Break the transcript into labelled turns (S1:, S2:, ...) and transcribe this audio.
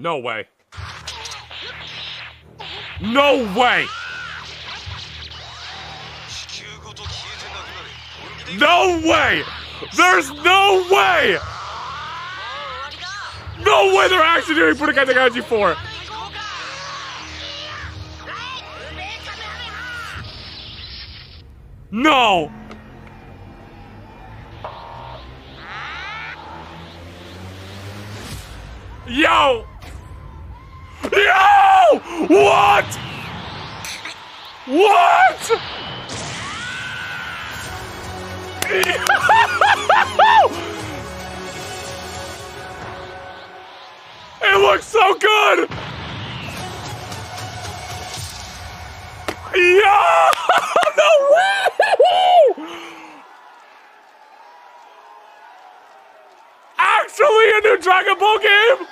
S1: No way. No way! No way! There's no way! No way they're actually doing Budokai Tenkaichi 4! No! Yo! Yo! What? What? it looks so good! Yo! No way! Actually a new Dragon Ball game?